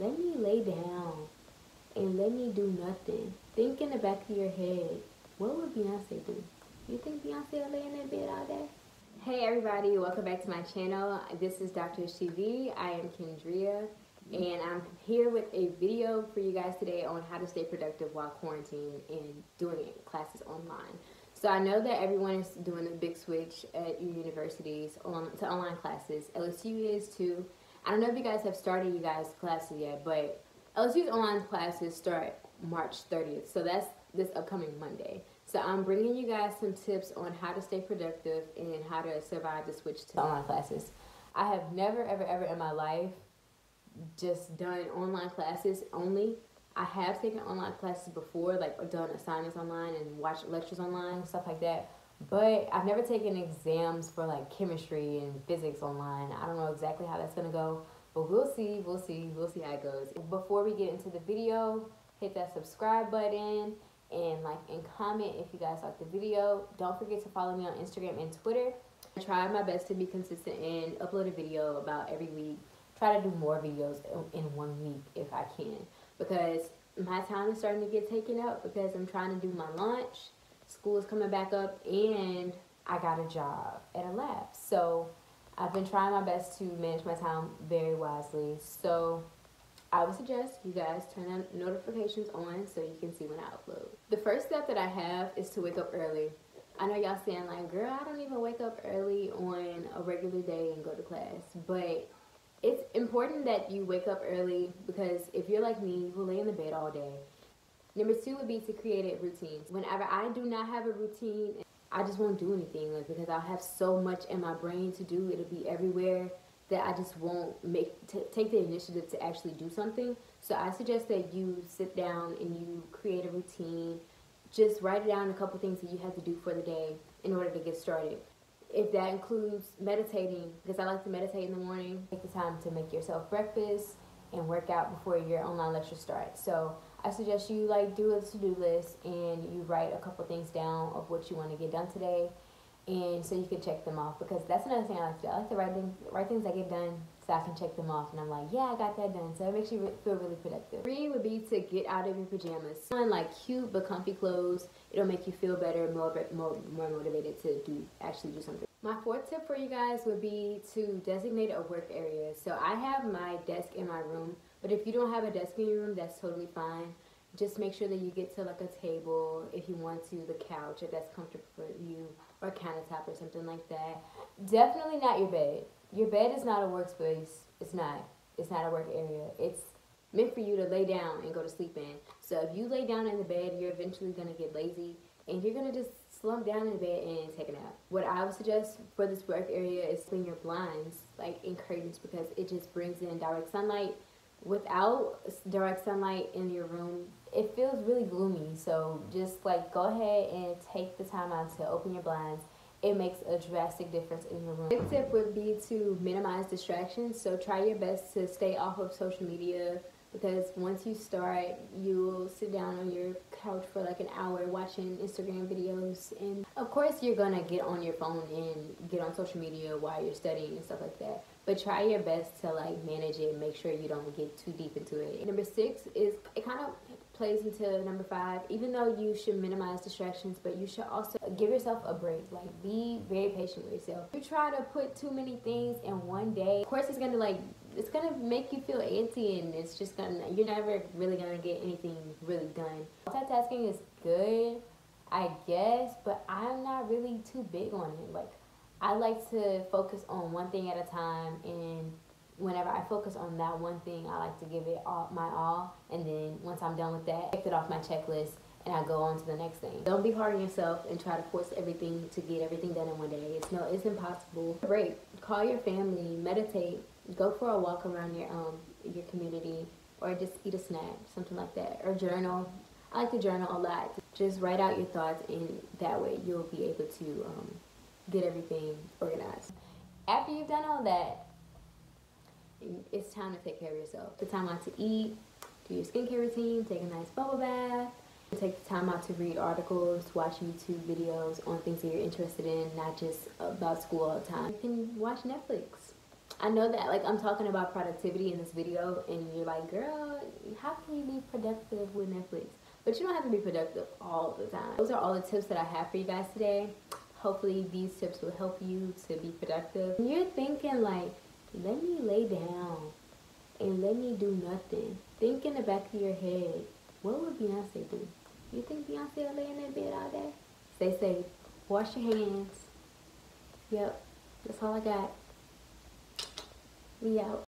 Let me lay down and let me do nothing. Think in the back of your head, what would Beyonce do? You think Beyonce will lay in that bed all day? Hey everybody, welcome back to my channel. This is DoctorishTV. I am Kendria and I'm here with a video for you guys today on how to stay productive while quarantining and doing classes online. So I know that everyone is doing a big switch at your universities on to online classes. LSU is too. I don't know if you guys have started you guys classes yet, but LSU's online classes start March 30th. So that's this upcoming Monday. So I'm bringing you guys some tips on how to stay productive and how to survive the switch to online classes. I have never, ever, ever in my life just done online classes only. I have taken online classes before, like done assignments online and watched lectures online, stuff like that. But I've never taken exams for like chemistry and physics online. I don't know exactly how that's gonna go, but we'll see, we'll see, we'll see how it goes. Before we get into the video, hit that subscribe button and like and comment if you guys like the video. Don't forget to follow me on Instagram and Twitter. I try my best to be consistent and upload a video about every week. Try to do more videos in one week if I can because my time is starting to get taken up because I'm trying to do my launch. School is coming back up and I got a job at a lab. So I've been trying my best to manage my time very wisely. So I would suggest you guys turn notifications on so you can see when I upload. The first step that I have is to wake up early. I know y'all saying like, girl, I don't even wake up early on a regular day and go to class. But it's important that you wake up early because if you're like me, you will lay in the bed all day. Number two would be to create a routine. Whenever I do not have a routine, I just won't do anything like because I'll have so much in my brain to do. It'll be everywhere that I just won't make take the initiative to actually do something. So I suggest that you sit down and you create a routine. Just write down a couple things that you have to do for the day in order to get started. If that includes meditating, because I like to meditate in the morning, take the time to make yourself breakfast and work out before your online lecture starts. So I suggest you like do a to-do list and you write a couple things down of what you want to get done today and so you can check them off because that's another thing I like to do. I like to write things, write things that get done so I can check them off and I'm like, yeah, I got that done. So it makes you feel really productive. Three would be to get out of your pajamas. Find like cute but comfy clothes. It'll make you feel better, more, more, more motivated to do actually do something. My fourth tip for you guys would be to designate a work area. So I have my desk in my room, but if you don't have a desk in your room, that's totally fine just make sure that you get to like a table if you want to, the couch if that's comfortable for you, or a countertop or something like that. Definitely not your bed. Your bed is not a workspace. It's not. It's not a work area. It's meant for you to lay down and go to sleep in. So if you lay down in the bed, you're eventually gonna get lazy and you're gonna just slump down in bed and take a nap. What I would suggest for this work area is clean your blinds, like in curtains, because it just brings in direct sunlight. Without direct sunlight in your room, it feels really gloomy. So just like go ahead and take the time out to open your blinds. It makes a drastic difference in your room. Tip would be to minimize distractions. So try your best to stay off of social media because once you start, you'll sit down on your couch for like an hour watching Instagram videos. And of course, you're gonna get on your phone and get on social media while you're studying and stuff like that. But try your best to like manage it and make sure you don't get too deep into it. Number six is it kind of plays into number five. Even though you should minimize distractions, but you should also give yourself a break. Like be very patient with yourself. If you try to put too many things in one day, of course it's gonna like it's gonna make you feel antsy and it's just gonna you're never really gonna get anything really done. Multitasking is good, I guess, but I'm not really too big on it. Like I like to focus on one thing at a time and whenever I focus on that one thing, I like to give it all my all, and then once I'm done with that, take it off my checklist, and I go on to the next thing. Don't be hard on yourself and try to force everything to get everything done in one day. It's no, it's impossible. Break. Call your family. Meditate. Go for a walk around your um your community, or just eat a snack, something like that, or journal. I like to journal a lot. Just write out your thoughts, and that way you'll be able to um, get everything organized. After you've done all that, it's time to take care of yourself. The time out to eat, do your skincare routine, take a nice bubble bath, take the time out to read articles, watch YouTube videos on things that you're interested in, not just about school all the time. You can watch Netflix. I know that like I'm talking about productivity in this video and you're like, girl, how can you be productive with Netflix? But you don't have to be productive all the time. Those are all the tips that I have for you guys today. Hopefully these tips will help you to be productive. You're thinking like, let me lay down and let me do nothing. Think in the back of your head, what would Beyonce do? You think Beyonce will lay in that bed all day? Stay safe. Wash your hands. Yep. That's all I got. We out.